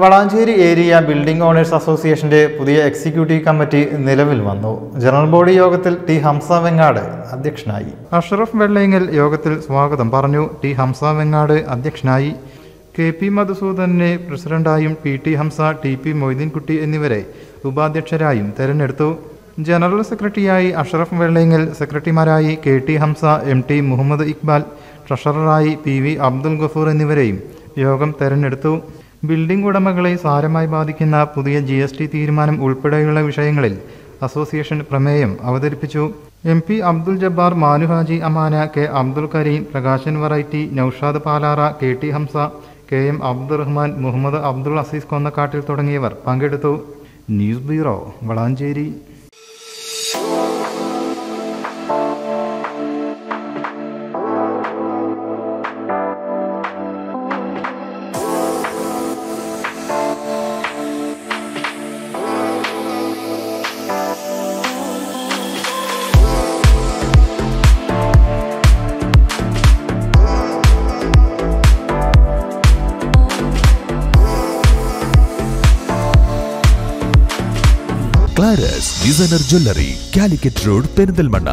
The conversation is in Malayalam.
വളാഞ്ചേരി ഏരിയ ബിൽഡിംഗ് ഓണേഴ്സ് അസോസിയേഷന്റെ പുതിയ എക്സിക്യൂട്ടീവ് കമ്മിറ്റി നിലവിൽ വന്നു. ജനറൽ ബോഡി യോഗത്തിൽ ടി ഹംസ വെങ്ങാട് അധ്യക്ഷനായി. അഷറഫ് വെള്ളയിങ്ങൽ യോഗത്തിൽ സ്വാഗതം പറഞ്ഞു. ടി ഹംസ വെങ്ങാട് അധ്യക്ഷനായി. കെ പി മധുസൂദനെ പ്രസിഡന്റായും P T Hamsa T P Moideenkutty എന്നിവരെ ഉപാധ്യക്ഷരായും തെരഞ്ഞെടുത്തു. ജനറൽ സെക്രട്ടറിയായി Ashraf Vellayingal സെക്രട്ടറിമാരായി K T Hamsa M T Muhammad Iqbal ട്രഷററായി P V Abdul Gafoor എന്നിവരെയും യോഗം തെരഞ്ഞെടുത്തു. ബിൽഡിംഗ് ഉടമകളെ സാരമായി ബാധിക്കുന്ന പുതിയ ജി എസ് ടി തീരുമാനം ഉൾപ്പെടെയുള്ള വിഷയങ്ങളിൽ അസോസിയേഷൻ പ്രമേയം അവതരിപ്പിച്ചു. M P Abdul Jabbar Manuhaji Amana K Abdul Kareem Prakashan variety Naushad Palara K T Hamsa K M Abdurahman Muhammad Abdul Azeez Konnakkattil തുടങ്ങിയവർ പങ്കെടുത്തു. News bureau Valanchery. Claras designer jewellery Calicut road Perinthalmanna.